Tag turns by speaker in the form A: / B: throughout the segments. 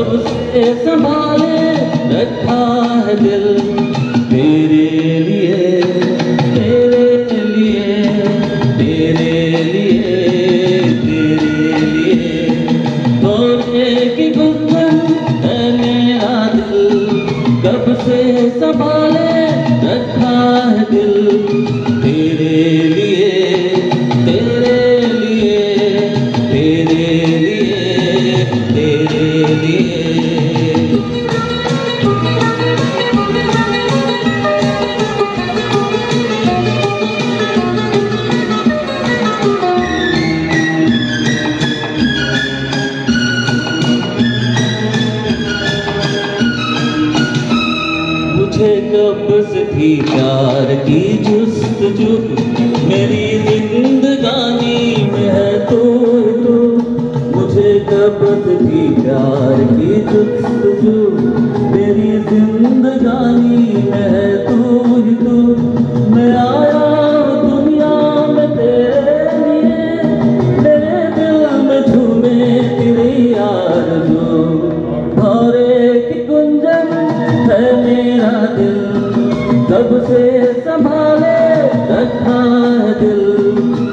A: कब से संभाले रखा है दिल तेरे लिए तेरे लिए तेरे लिए तेरे लिए। तोड़ने की गुंजन है मेरा दिल, कब से संभाले रखा है दिल तेरे लिए। कब से थी प्यार की जुस्तजू मेरी जिंदगानी में है तू तू। मुझे कब से थी प्यार की जुस्तजू मेरी जिंदगानी में है तू ही तू। मैं आया दुनिया में तेरे लिए। मेरे दिल में झूमे तेरी आरज़ू। भौरे की गुंजन है मेरा दिल। कब से संभाले रखा दिल।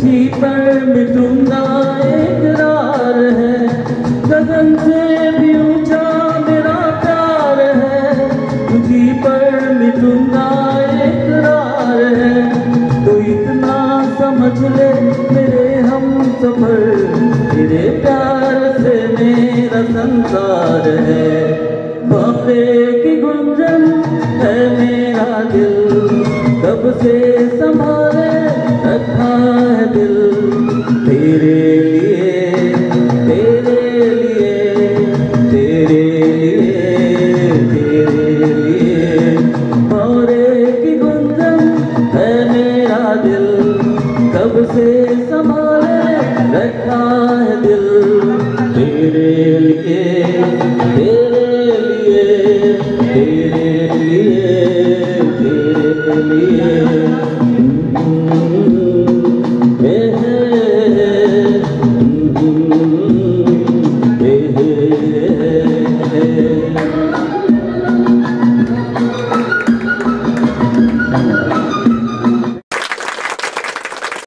A: तुझी पर मिटूँगा इकरार है। गगन से भी ऊँचा मेरा प्यार है तुझी पर मिटूँगा इकरार है तो इतना समझ ले, मेरे हम सफ़र, तेरे प्यार से मेरा संसार है। बापे की गुंजन है मेरा दिल, कब से संभाले तेरे